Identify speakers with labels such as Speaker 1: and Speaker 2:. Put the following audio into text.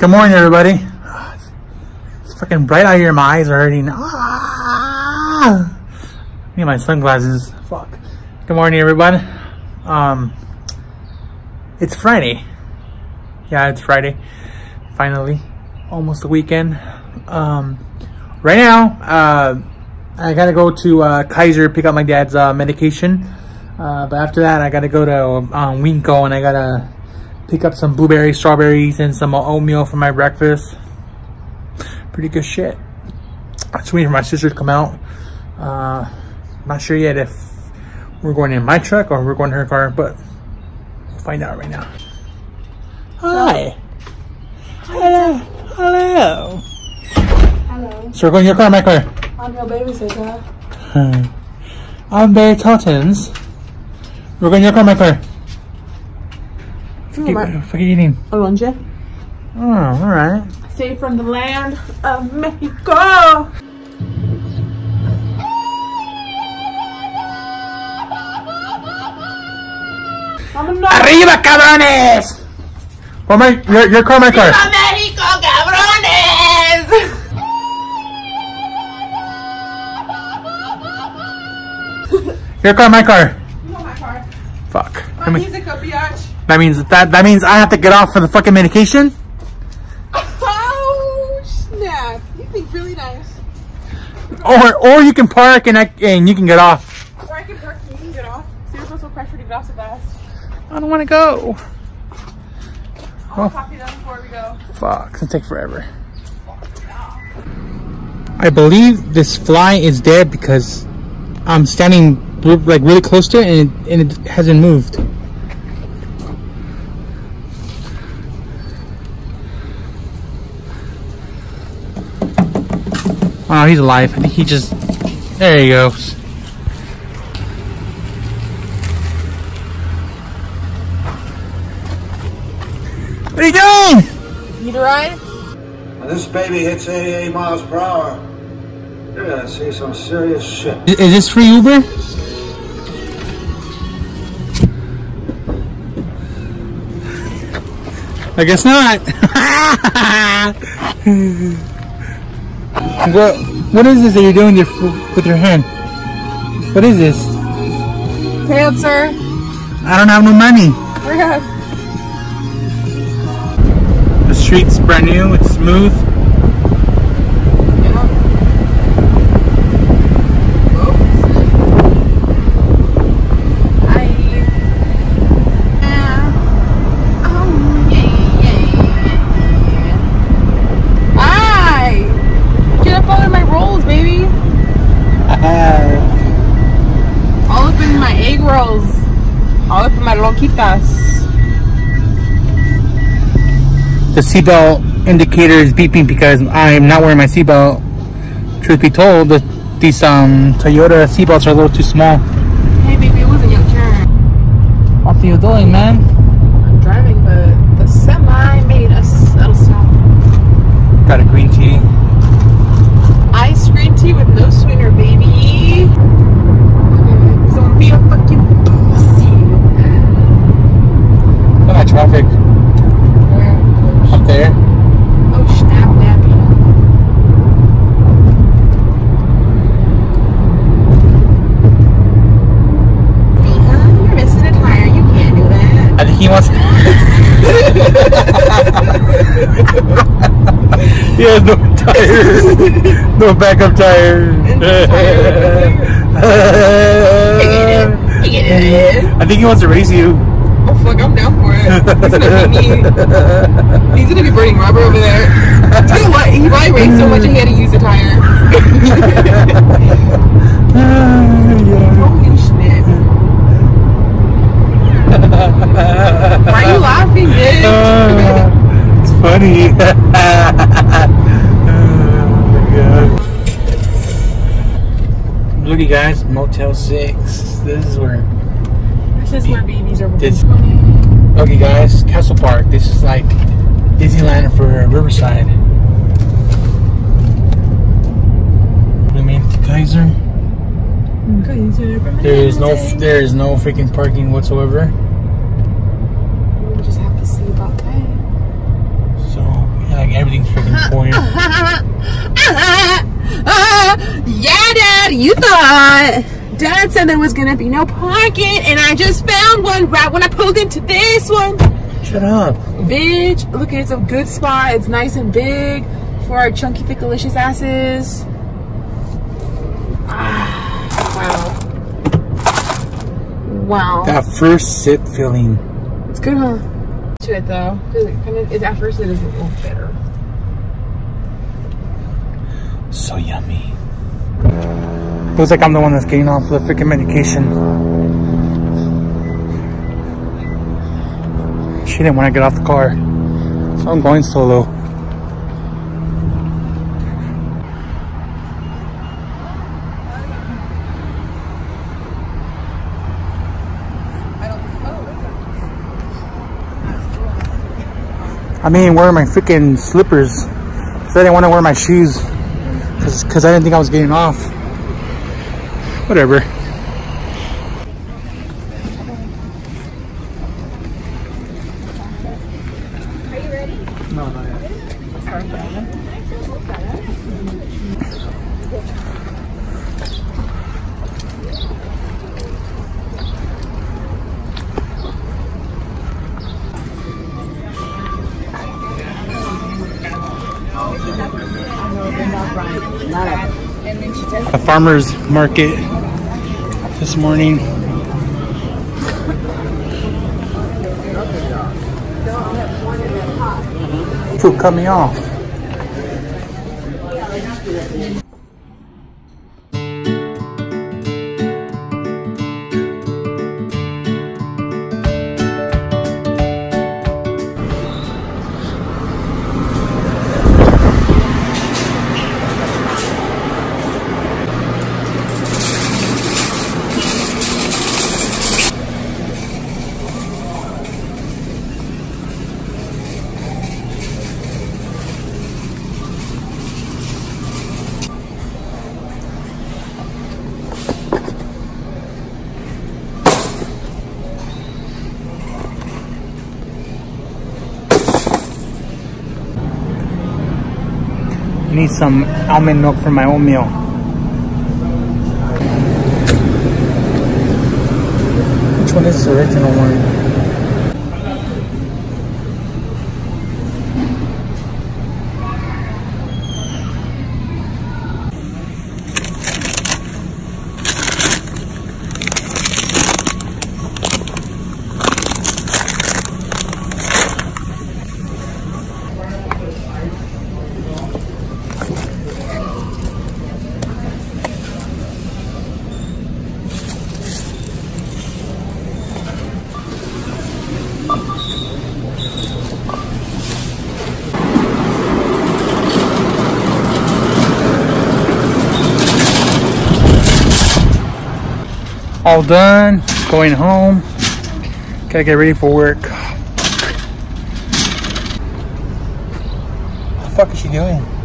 Speaker 1: Good morning, everybody. It's fucking bright out here. My eyes are hurting. Ah! Need my sunglasses. Fuck. Good morning, everybody. Um, it's Friday. Yeah, it's Friday. Finally, almost the weekend. Um, right now, uh, I gotta go to uh, Kaiser pick up my dad's uh, medication. Uh, but after that, I gotta go to um, and I gotta pick up some blueberries, strawberries, and some oatmeal for my breakfast. Pretty good shit. I just waiting for my sister to come out. Uh, not sure yet if we're going in my truck or we're going in her car, but we'll find out right now. Hi. Hello. Hello.
Speaker 2: Hello,
Speaker 1: So we're going in your car, my car.
Speaker 2: I'm your babysitter.
Speaker 1: I'm Barry Tottens. We're going in your car, my car.
Speaker 2: Oh, my-
Speaker 1: What are you eating?
Speaker 2: Alonje.
Speaker 1: Oh, alright.
Speaker 2: Straight from the land of Mexico.
Speaker 1: Arriba, cabrones! Well, my, your, your car, my car.
Speaker 2: Mexico, cabrones!
Speaker 1: Your car, my car.
Speaker 2: You know my car.
Speaker 1: Fuck.
Speaker 2: My
Speaker 1: I mean,
Speaker 2: music up, biatch.
Speaker 1: That means that that means I have to get off for the fucking medication.
Speaker 2: Oh, snap. You think really nice.
Speaker 1: Or or you can park and I, and you can get off.
Speaker 2: Or I can park and you can get off. See, you're so pressure to get off so fast.
Speaker 1: I don't want to go.
Speaker 2: I'll
Speaker 1: Oh.
Speaker 2: before we go.
Speaker 1: Fuck, it's gonna take forever. I believe this fly is dead because I'm standing like really close to it and it, and it hasn't moved. Oh, he's alive. I think he just. There he goes. What are you doing?
Speaker 2: Need a ride?
Speaker 3: When this baby hits 88 miles per hour, you're gonna see some serious shit.
Speaker 1: Is, is this free Uber? I guess not. what What is this that you're doing with your, with your hand? What is this?
Speaker 2: Cancer.
Speaker 1: I don't have no money.
Speaker 2: We're good.
Speaker 1: The street's brand new. It's smooth.
Speaker 2: Up in my loquitas.
Speaker 1: The seatbelt indicator is beeping because I'm not wearing my seatbelt. Truth be told, the, these um Toyota seatbelts are a little too small.
Speaker 2: Hey, baby, it wasn't your turn.
Speaker 1: What are you doing, man?
Speaker 2: I'm driving, but the semi made us a subtle stop.
Speaker 1: Got a green tea.
Speaker 2: Ice green tea with no sweetener, baby. Don't be a fucking pussy.
Speaker 1: Look at traffic up there.
Speaker 2: Oh, snap, nappy. You're missing a tire. You can't do that.
Speaker 1: I think he wants. He has no tires, no backup tires. I think he wants to race you.
Speaker 2: Oh fuck, I'm down for it. He's gonna. He's gonna be burning rubber over there. You know what? He probably raced so much he had to use a tire. Holy shit. Why are you laughing, bitch?
Speaker 1: Uh, it's funny. Oh. Look, you guys, Motel 6. This is where.
Speaker 2: this is where babies are born.
Speaker 1: This- Okay, guys, Castle Park. This is like Disneyland for Riverside. Made it to Kaiser. There is no, there is no freaking parking whatsoever.
Speaker 2: We just have to see about that.
Speaker 1: So we
Speaker 2: you thought Dad said there was gonna be no parking, and I just found one right when I pulled into this one.
Speaker 1: Shut up.
Speaker 2: Bitch, look, it's a good spot. It's nice and big for our chunky, thick, delicious asses. Ah, wow. Wow.
Speaker 1: That first sip feeling.
Speaker 2: It's good, huh? To it though, because it kind of is at first it is a little bitter.
Speaker 1: So yummy. Looks like I'm the one that's getting off the freaking medication. She didn't want to get off the car. So I'm going solo. I mean, wearing my freaking slippers. Cause I didn't want to wear my shoes. Cause, Cause I didn't think I was getting off. Whatever. No, not yet. The farmer's market this morning. Cut me off. I need some almond milk for my oatmeal. Which one is the original one? All done. Going home. Gotta get ready for work. What the fuck is she doing?